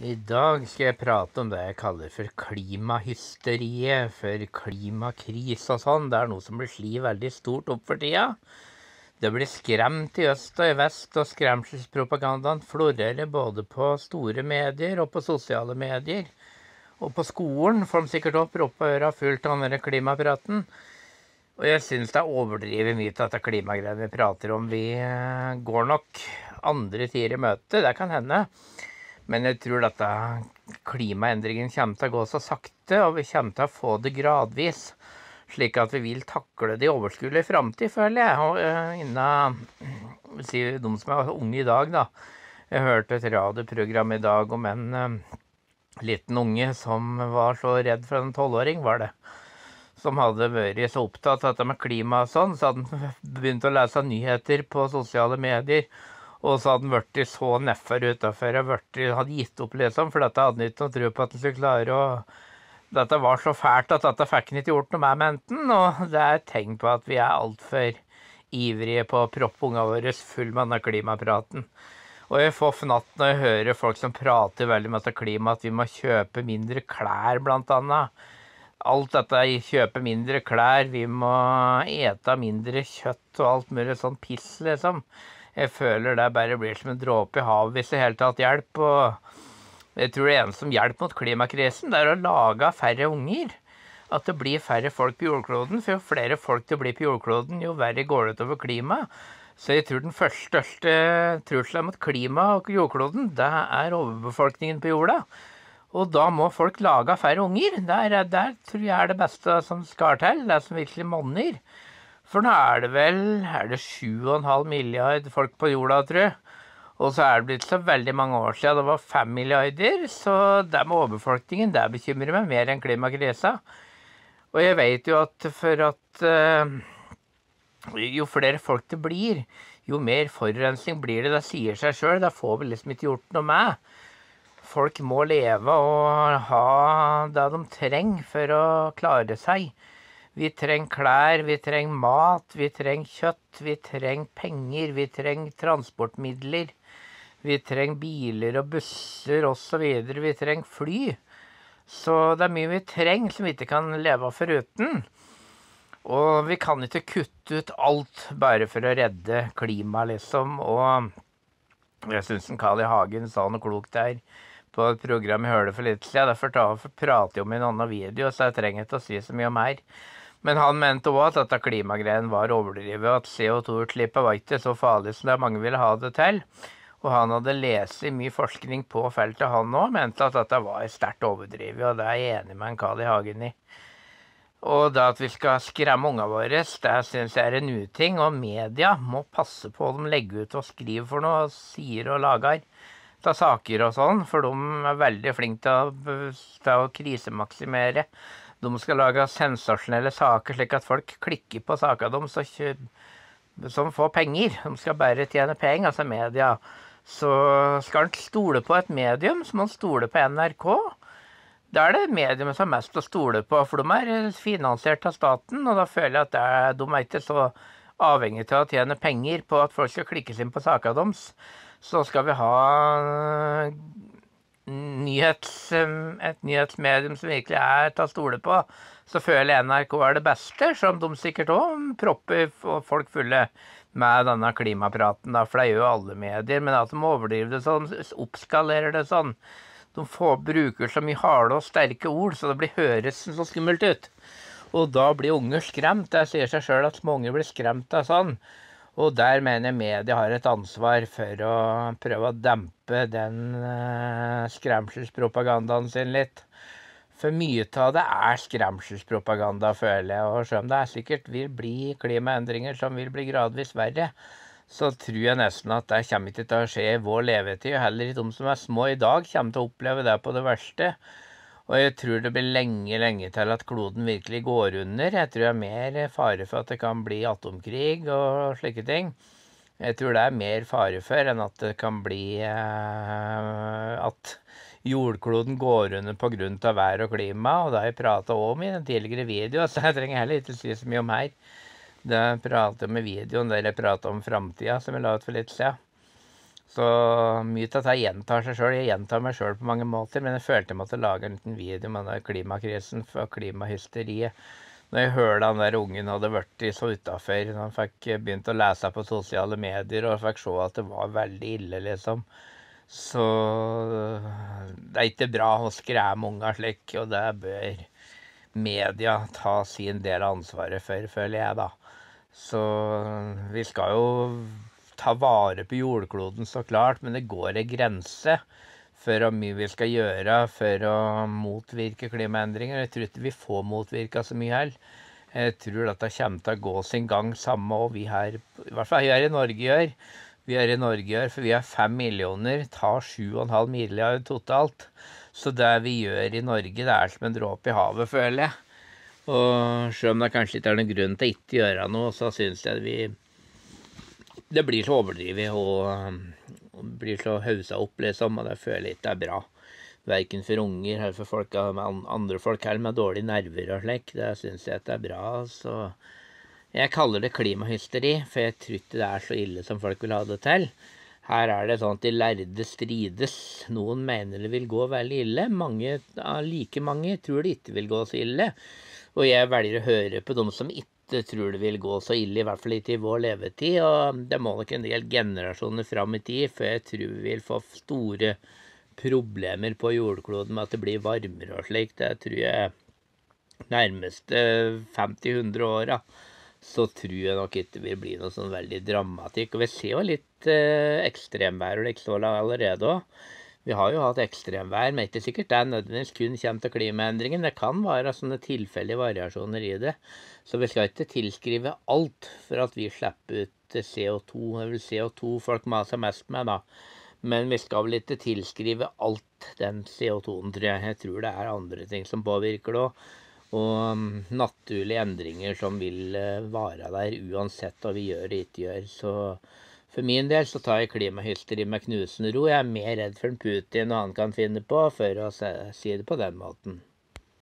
I dag skal jeg prate om det jeg kaller for klimahysteriet, for klimakrise og sånn. Det er noe som blir sli veldig stort opp for tida. Det blir skremt i øst og i vest, og skremselspropagandaen florerer både på store medier og på sosiale medier. Og på skolen får de sikkert opp rumpa øra fullt av den klimapraten. Og jeg syns det er overdrevet mye av dette klimagreiene vi prater om. Vi eh, går nok andre tider i møte, det kan hende. Men jeg tror dette klimaendringen kommer til å gå så sakte, og vi kommer til å få det gradvis. Slik at vi vil takle det i overskuelig framtid, føler jeg. Og uh, innen si, de som er unge i dag, da. Jeg hørte et radioprogram i dag om en uh, liten unge som var så redd for en tolvåring, var det. Som hadde vært så opptatt av dette med klima og sånn, så hadde han begynt å lese nyheter på sosiale medier og så hadde han blitt så nedfor utafor og hadde gitt opp, liksom, for dette hadde han ikke noe tro på at han skulle klare. å Dette var så fælt at dette fikk han ikke gjort noe med mente han. Og det er et tegn på at vi er altfor ivrige på å proppe ungene våre full med denne klimapraten. Og jeg får fnatt når jeg hører folk som prater veldig om klima, at vi må kjøpe mindre klær, blant annet. Alt dette kjøpe mindre klær, vi må ete mindre kjøtt og alt mulig sånn piss, liksom. Jeg føler det bare blir som en dråpe i havet hvis det i hele tatt hjelper. Og jeg tror det eneste som hjelper mot klimakrisen, det er å lage færre unger. At det blir færre folk på jordkloden. For jo flere folk det blir på jordkloden, jo verre går det utover klimaet. Så jeg tror den første største trusselen mot klimaet og jordkloden, det er overbefolkningen på jorda. Og da må folk lage færre unger. Der, tror jeg er det beste som skal til. Det som virkelig monner. For nå er det vel er det 7,5 milliard folk på jorda, tror jeg. Og så er det blitt så veldig mange år siden det var 5 milliarder, så det med overbefolkningen det bekymrer meg mer enn klimakrisa. Og jeg vet jo at for at uh, jo flere folk det blir, jo mer forurensning blir det. Det sier seg sjøl. Det får vi liksom ikke gjort noe med. Folk må leve og ha det de trenger for å klare seg. Vi trenger klær, vi trenger mat, vi trenger kjøtt, vi trenger penger, vi trenger transportmidler. Vi trenger biler og busser osv. Vi trenger fly. Så det er mye vi trenger som vi ikke kan leve av foruten. Og vi kan ikke kutte ut alt bare for å redde klimaet, liksom. Og jeg syns Carl I. Hagen sa noe klokt der på et program jeg hørte for litt siden. Derfor prater jeg om i en annen video, så jeg trenger ikke å si så mye om mer. Men han mente òg at dette klimagreien var overdrevet, at CO2-utslippet var ikke så farlig som det mange ville ha det til. Og han hadde lest mye forskning på feltet, han òg, mente at dette var sterkt overdrevet, og det er jeg enig med en Carl I. Hagen i. Og det at vi skal skremme ungene våre, det syns jeg er en uting. Og media må passe på hva de legger ut og skriver for noe, og sier og lager av saker og sånn, for de er veldig flinke til å krisemaksimere. De skal lage sensasjonelle saker, slik at folk klikker på sakene deres som får penger. De skal bare tjene penger, altså media. Så skal en stole på et medium, så må en stole på NRK. Da er det mediumet som er mest å stole på, for de er finansiert av staten. Og da føler jeg at er, de er ikke så avhengig av å tjene penger på at folk skal klikkes inn på sakene deres. Så skal vi ha nyhets, et nyhetsmedium som virkelig er til å stole på, så føler jeg NRK er det beste, som de sikkert òg propper folk fulle med denne klimapraten, da, for det gjør jo alle medier. Men at de overdriver det sånn, oppskalerer det sånn. De får, bruker så mye harde og sterke ord, så det blir høres så skummelt ut. Og da blir unger skremt. Det sier seg sjøl at mange blir skremt av sånn. Og der mener jeg media har et ansvar for å prøve å dempe den uh, skremselspropagandaen sin litt. For mye av det er skremselspropaganda, føler jeg. Og selv om det sikkert vil bli klimaendringer som vil bli gradvis verre, så tror jeg nesten at det kommer ikke til å skje i vår levetid. Heller ikke de som er små i dag, kommer til å oppleve det på det verste. Og jeg tror det blir lenge, lenge til at kloden virkelig går under. Jeg tror det er mer fare for at det kan bli atomkrig og slike ting. Jeg tror det er mer fare for enn at det kan bli eh, at jordkloden går under pga. vær og klima. Og det har jeg prata om i en tidligere video, så jeg trenger heller ikke si så mye om her. Det prater om i videoen der jeg prata om framtida, som jeg la ut for litt siden. Så mye av dette gjentar seg sjøl. Jeg gjentar meg sjøl på mange måter, men jeg følte jeg måtte lage en liten video med den klimakrisen og klimahysteriet. Når jeg hørte han der ungen hadde blitt så utafor, han fikk begynt å lese på sosiale medier og fikk se at det var veldig ille, liksom. Så det er ikke bra å skremme unger slik, og det bør media ta sin del av ansvaret for, føler jeg, da. Så vi skal jo ta vare på jordkloden, så klart, men det går en grense for hvor mye vi skal gjøre for å motvirke klimaendringer. Jeg tror ikke vi får motvirka så mye heller. Jeg tror dette kommer til å gå sin gang, samme og vi her, i hvert fall her i Norge gjør. Vi er i Norge gjør, for vi har fem millioner, tar sju og en halv milliard totalt. Så det vi gjør i Norge, det er som en dråpe i havet, føler jeg. Og selv om det kanskje ikke er noen grunn til å ikke gjøre noe, så syns jeg vi det blir så overdrevet og, og, blir så hausa opp, liksom, og det føler jeg ikke er bra. Verken for unger eller for folk, andre folk heller med dårlige nerver og slik. Det syns jeg ikke er bra. Så jeg kaller det klimahysteri, for jeg tror ikke det er så ille som folk vil ha det til. Her er det sånn at de lærde strides. Noen mener det vil gå veldig ille. Mange, like mange tror det ikke vil gå så ille. Og jeg velger å høre på dem som ikke tror det vil gå så ille, i hvert fall ikke i vår levetid. Og det må nok en del generasjoner fram i tid før jeg tror vi vil få store problemer på jordkloden med at det blir varmere og slikt. Det tror jeg nærmeste 50-100 åra så tror jeg nok ikke det vil bli noe sånn veldig dramatikk. Og vi ser jo litt eh, ekstremvær og liksom allerede òg. Vi har jo hatt ekstremvær, men ikke sikkert det er nødvendigvis kun kommer til klimaendringen. Det kan være sånne tilfeldige variasjoner i det. Så vi skal ikke tilskrive alt for at vi slipper ut CO2. Det vil CO2 folk maser mest med, da. Men vi skal vel ikke tilskrive alt den CO2-en, tror jeg. Jeg tror det er andre ting som påvirker det òg. Og um, naturlige endringer som vil uh, vare der uansett hva vi gjør og ikke gjør. Så for min del så tar jeg klimahysteri med knusende ro. Jeg er mer redd for Putin og han kan finne på, for å si det på den måten.